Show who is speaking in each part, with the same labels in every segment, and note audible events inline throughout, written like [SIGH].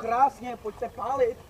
Speaker 1: krásně, pojď se pálit.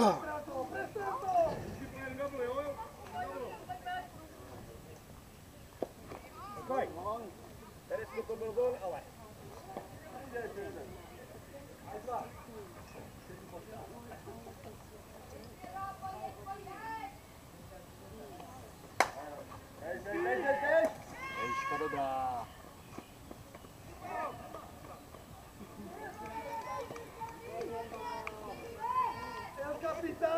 Speaker 2: Prestrel to, prestrel to!
Speaker 3: Teďko to byl hipócrita.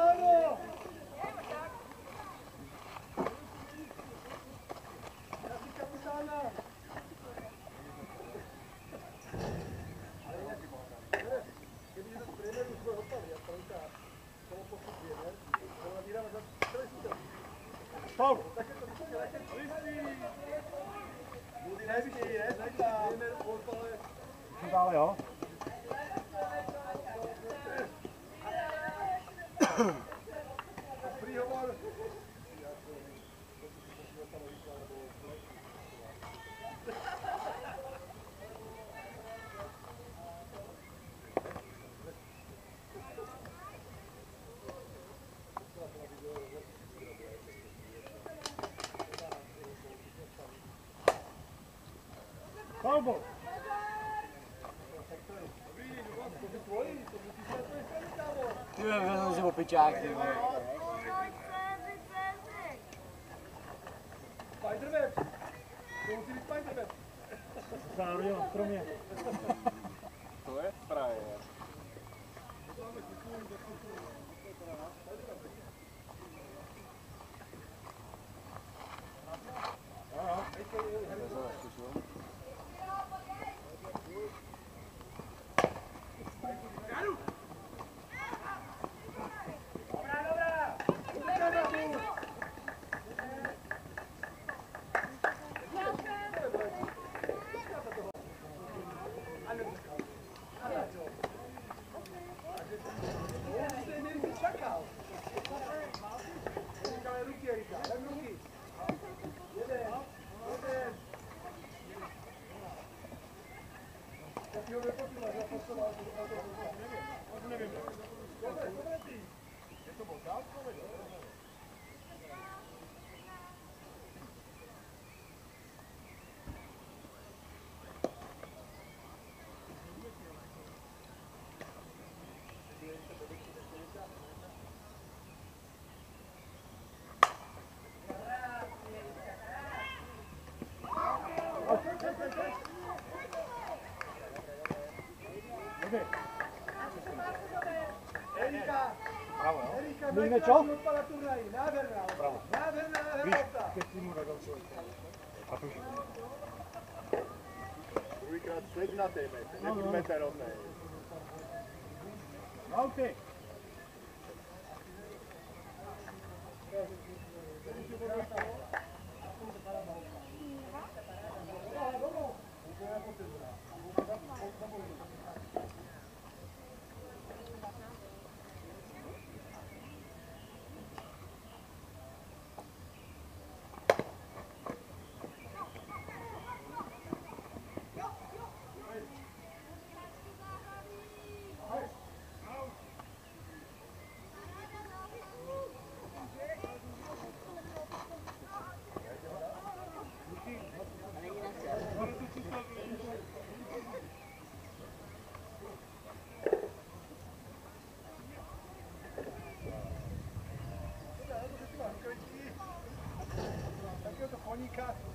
Speaker 3: Bol. Ty jo, vezmu si opičák, ty vole.
Speaker 2: Spiderweb. To musí být Spiderweb.
Speaker 3: Zároveň na stromě. [LAUGHS]
Speaker 4: To je frajer.
Speaker 2: Jak ho
Speaker 3: Bravo,
Speaker 2: no? Bine, ciao! Bravo! Vedi che primo
Speaker 3: ragazzo è Atunci. Lui că a suet la
Speaker 4: teme, ne primete
Speaker 3: rote.
Speaker 4: Aute!
Speaker 3: No.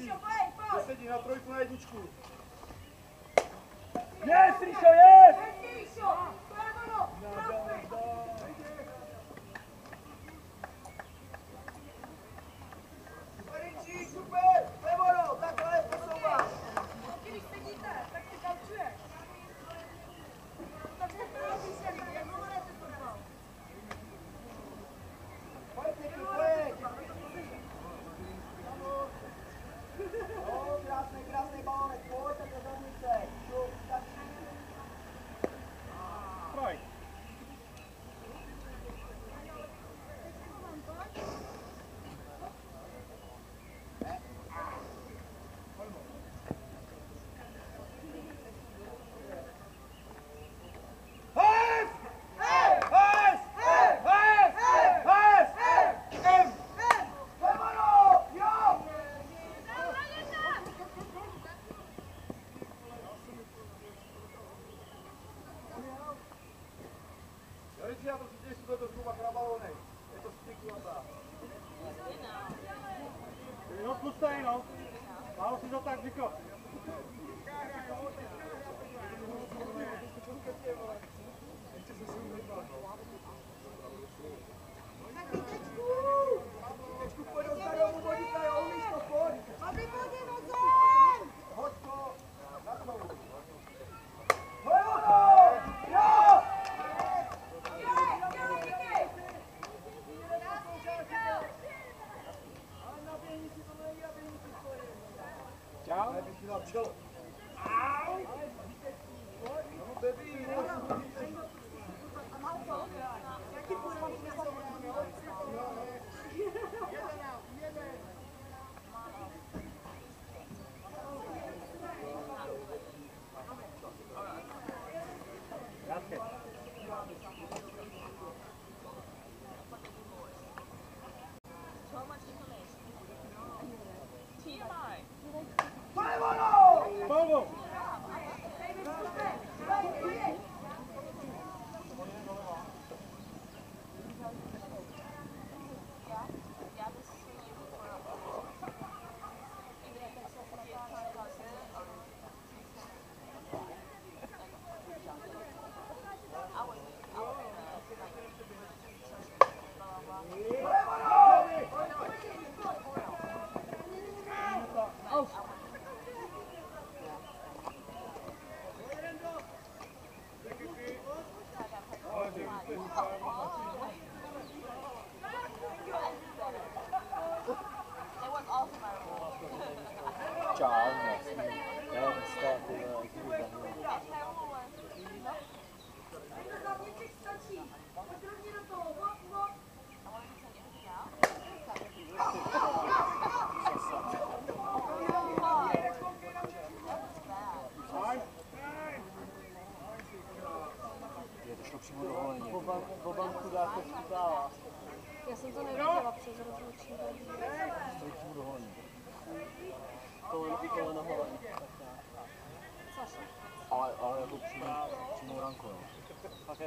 Speaker 2: Ríšo, pojď, pojď! Nesedí na
Speaker 4: trojku, na jedničku.
Speaker 5: Yes,
Speaker 6: Ríšo, yes! tlustej, no.
Speaker 7: Málo si to tak
Speaker 1: říkal. Ještě se
Speaker 5: sem
Speaker 3: vypadá. chilling.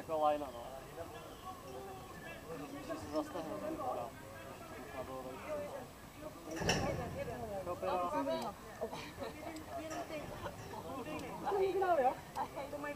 Speaker 3: jako
Speaker 1: line, no. Musí se zastavit. To
Speaker 5: mají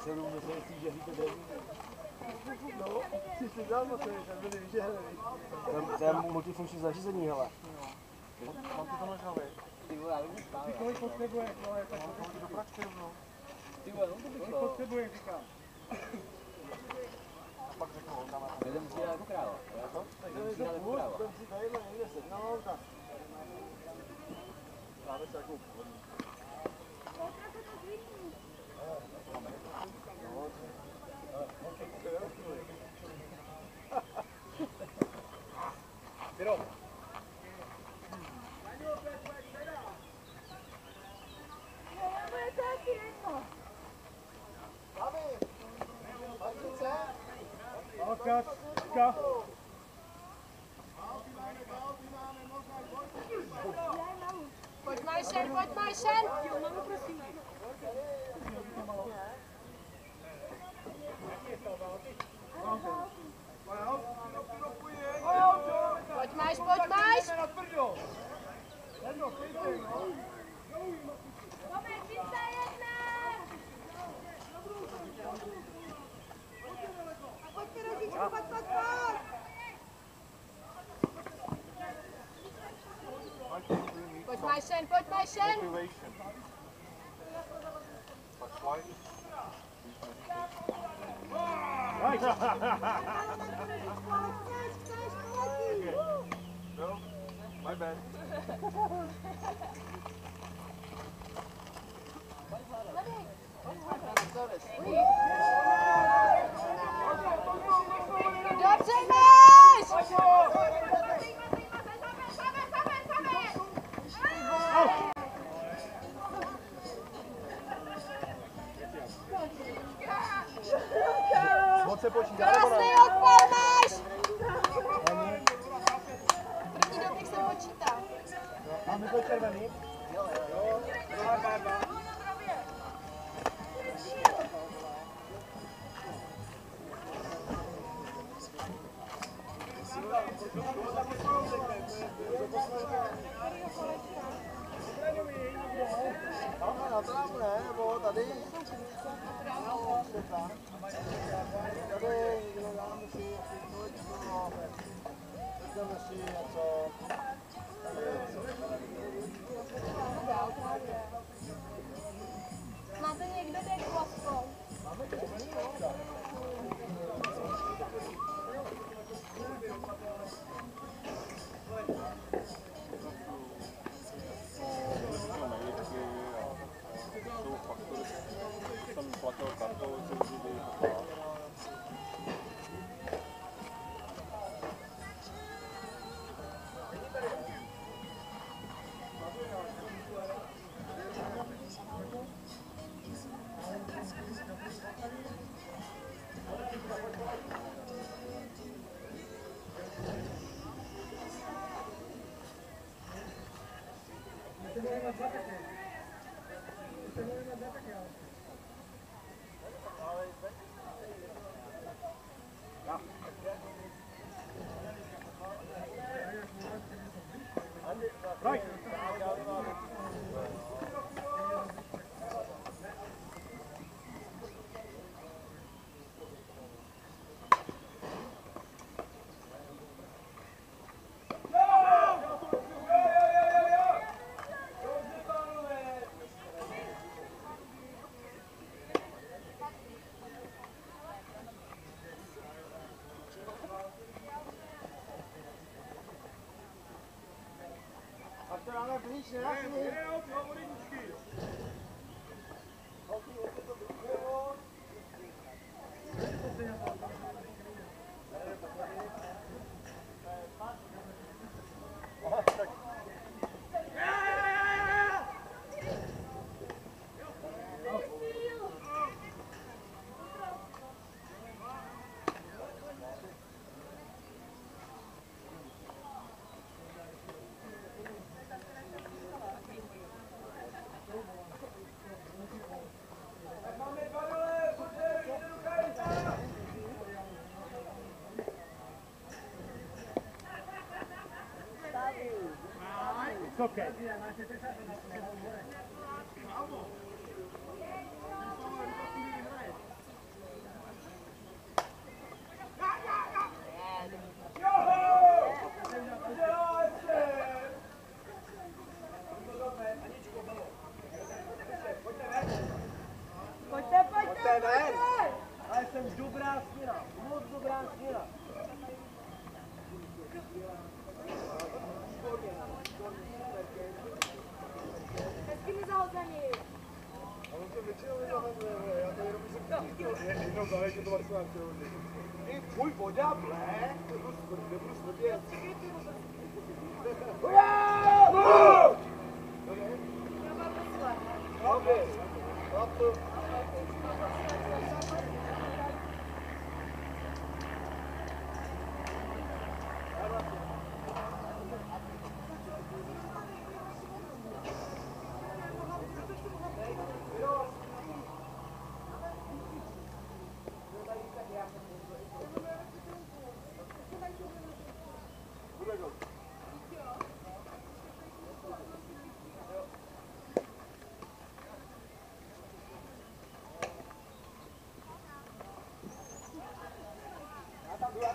Speaker 3: Tak se jdu se jistý, že víte drevní.
Speaker 4: No, jsi si dal moc, ten byli vyžehlený.
Speaker 3: To je multifunkční zařízení, hele.
Speaker 4: Mám to tam ležavý.
Speaker 3: Ty vole, ale
Speaker 4: Ty kolik potřebuješ, no, je tak to do pračky rovnou.
Speaker 3: Ty vole, no to bych
Speaker 4: Kolik
Speaker 3: to.
Speaker 4: potřebuješ, říkám. A pak řeknu, on tam
Speaker 3: Jeden musí dát jako kráva. jako? Jeden musí dát jako kráva.
Speaker 4: Ten si tadyhle někde sehnal, tak. Dáme se jako obchodní.
Speaker 8: Moje taky jedno.
Speaker 4: Alkačka.
Speaker 8: Pojď Majšen, pojď Majšen. Jo, mamu prosím. Pojď Majš, pojď Majš.
Speaker 4: Na tvrdo. Jedno, pěkně, no.
Speaker 8: Máme 31. Pojďte rodičku, pojď, pojď, pojď. Pojď Majšen, pojď
Speaker 4: Tak to
Speaker 3: dáme blíž, ne?
Speaker 9: Osm ok. Rozmawiajcie do
Speaker 8: Warszawy. I mój wodiable, plus, plus, plus, plus, plus, plus, plus, plus, plus, dua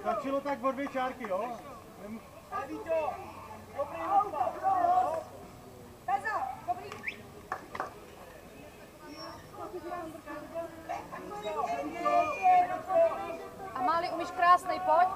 Speaker 9: Stačilo tak o dvě čárky, jo?
Speaker 8: A Máli, umíš krásný, pojď.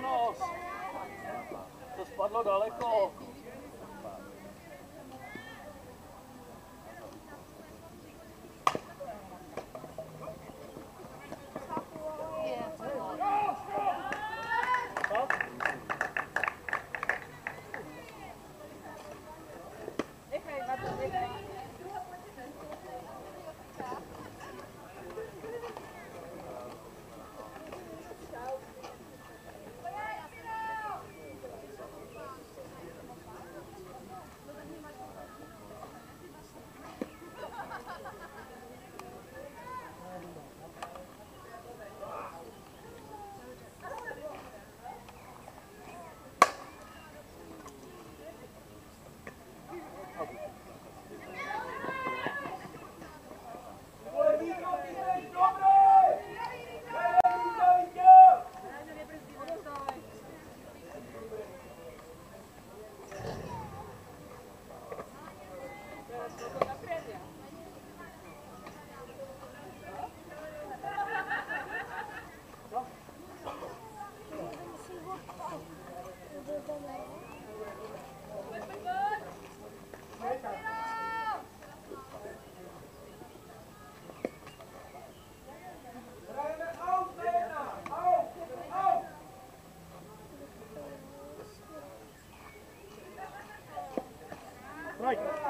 Speaker 10: na. To
Speaker 5: spadlo daleko.
Speaker 8: Right.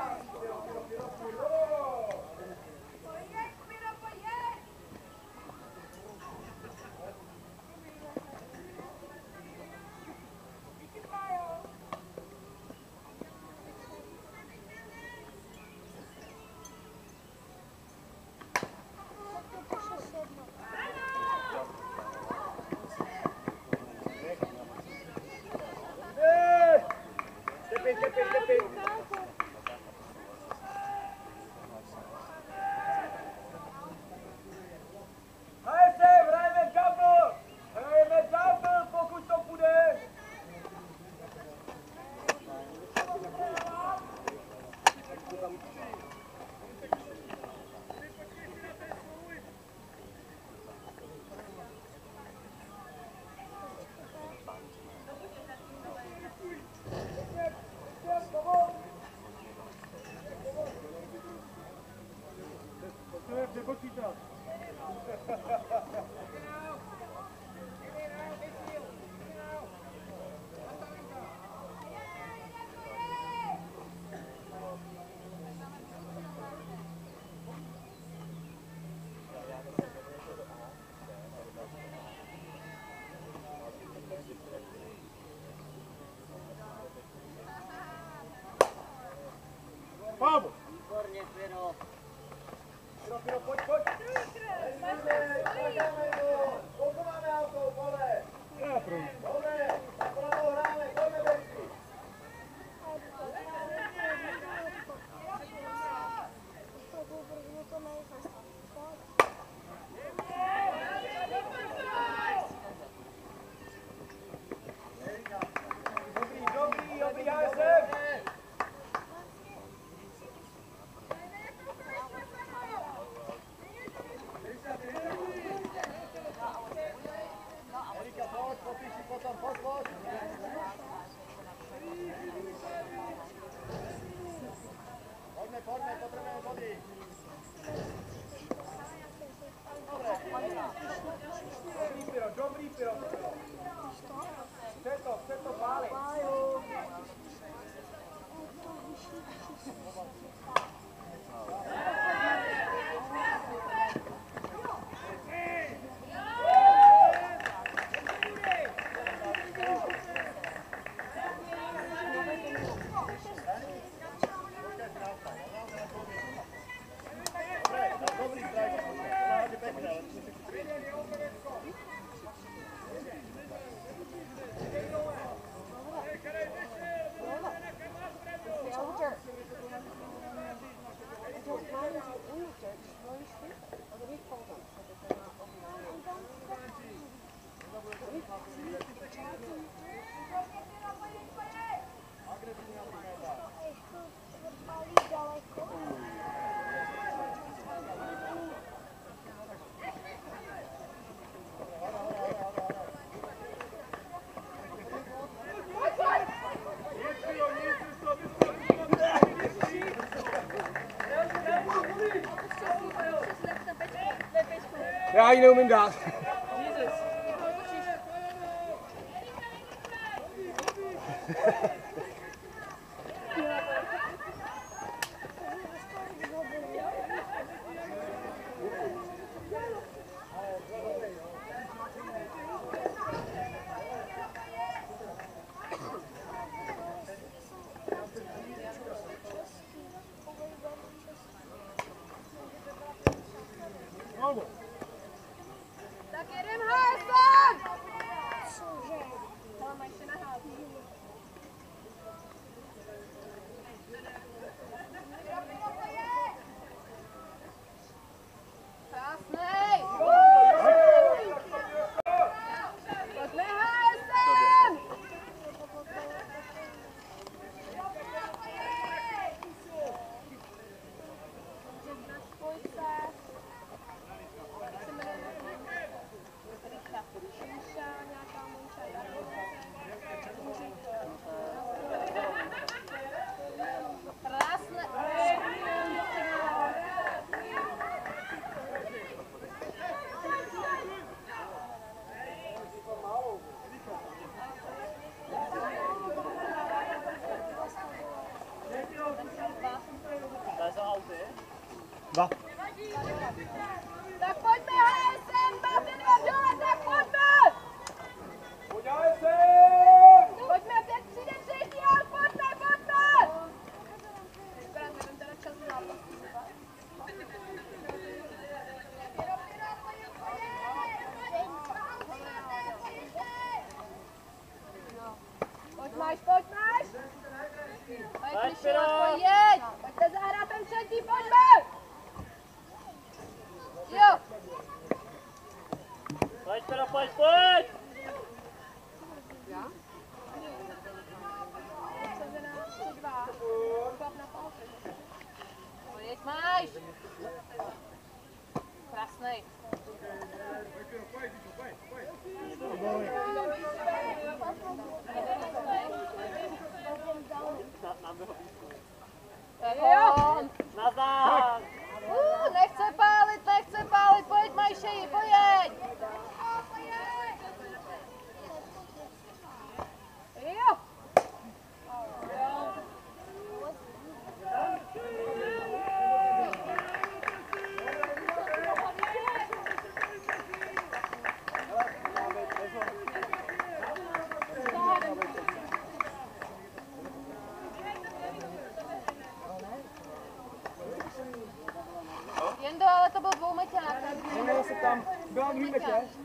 Speaker 8: Pávo!
Speaker 3: Výborně, Piro. Piro, Piro,
Speaker 1: pojď, pojď.
Speaker 11: Já projdu. Yeah, how you doing, Dad? Mehmet.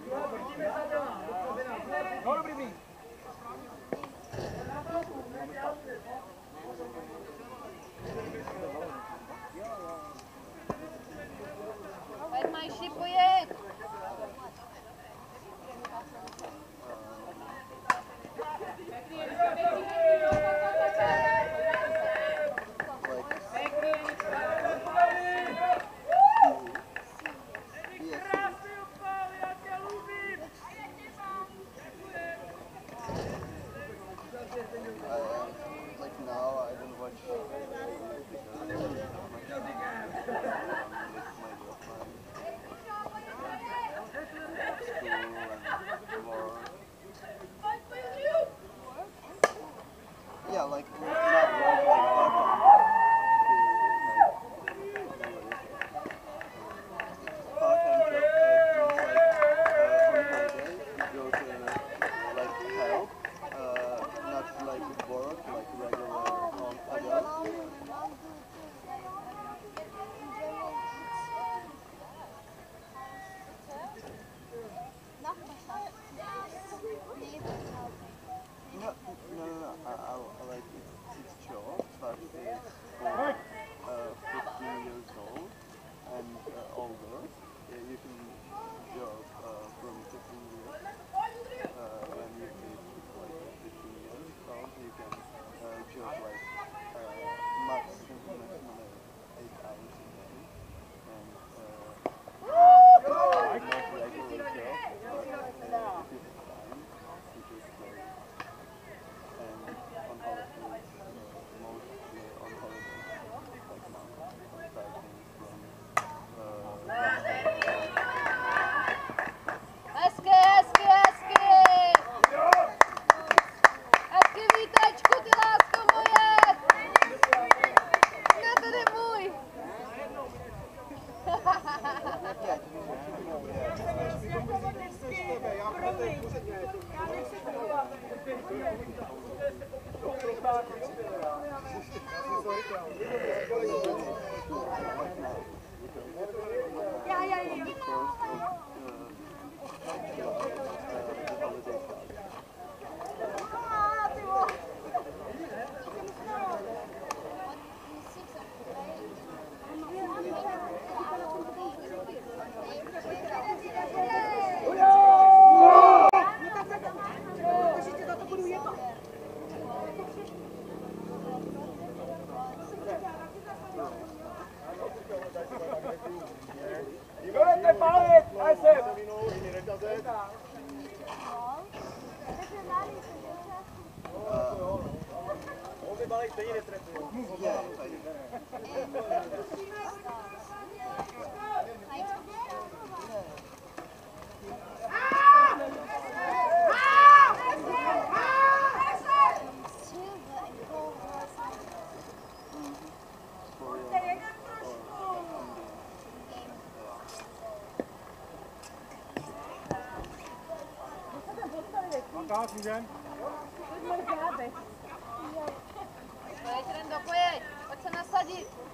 Speaker 1: Krásný den.
Speaker 8: Pojď, Rendo, pojď. Pojď se nasadit.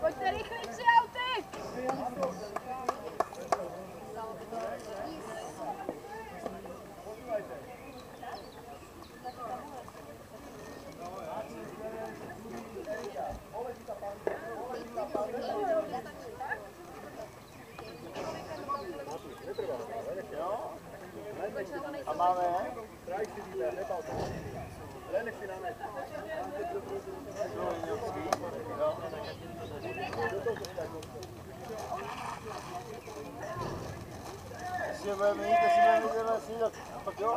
Speaker 1: Pojďte rychle, tři auty!
Speaker 4: Jo? A máme veramente si non è vero proprio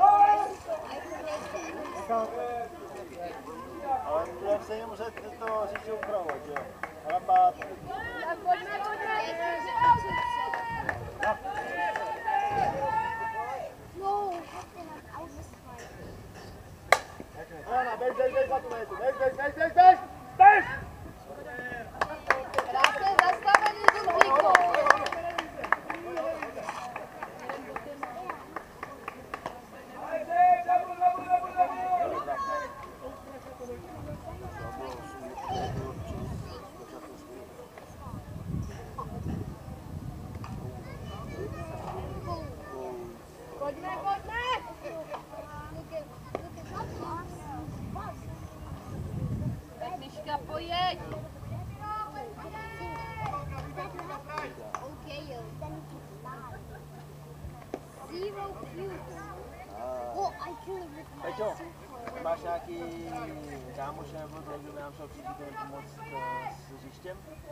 Speaker 4: Ja se jim muset to si upravovat, jo. Hrabát.
Speaker 1: Tak pojďme, pojďme.
Speaker 12: No, ich
Speaker 4: hab den ausgefallen. Anna, weg, weg, weg, warte mal. Weg, weg, weg, weg, weg.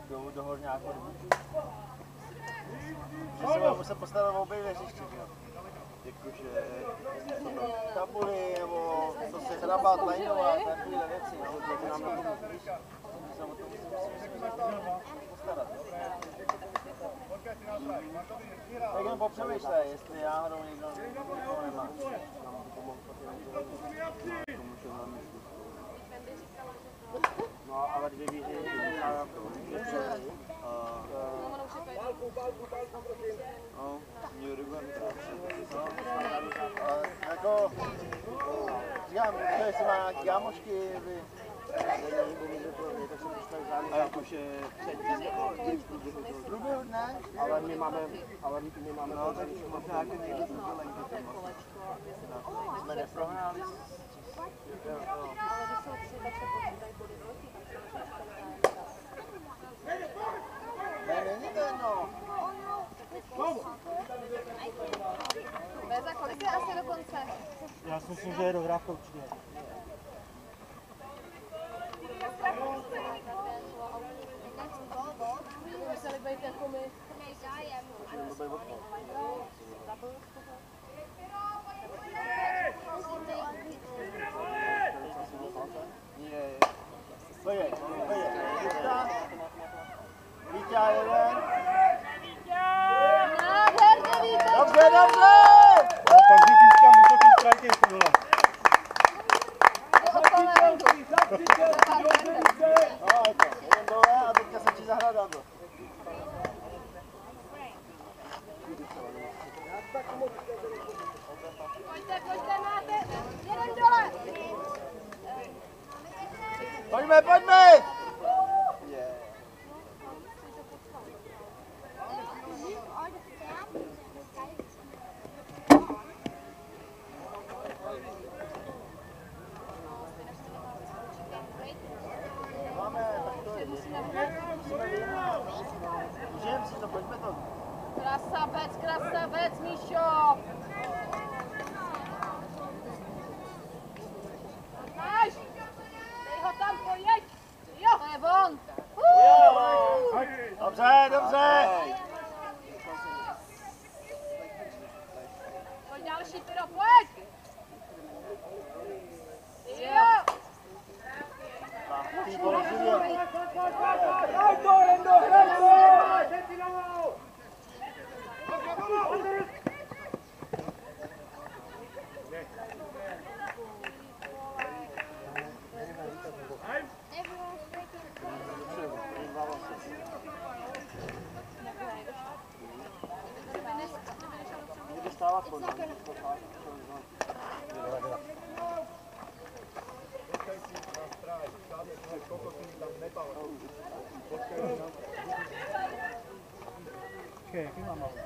Speaker 4: Hřištěm do, Horňáku? Že se postarat o obě dvě hřiště, že jo?
Speaker 11: Jakože,
Speaker 4: Tabuly nebo to se hrabat, lajnovat, takovýhle věci, no, to nám na tom se o tom postarat. Tak jen popřemýšlej, jestli náhodou někdo někoho nemá. No, ale dvě výhry,
Speaker 11: no, mě ryba
Speaker 4: Ale jako, říkám, to jestli má nějaký kámošky, by
Speaker 11: A jakože
Speaker 4: průběhu dne,
Speaker 11: ale my máme, ale my, my máme no, tak možná jako někdo to má.
Speaker 4: jsme neprohráli. Ne,
Speaker 5: Já si myslím, že je dohrávka určitě.
Speaker 1: Museli být jako my.
Speaker 4: Jeden.
Speaker 1: Nádherně víte.
Speaker 4: Dobře, dobře.
Speaker 5: Pak si pískám vysoký striking, ty vole.
Speaker 4: No, je to. Pojďme, pojďme. yakın ama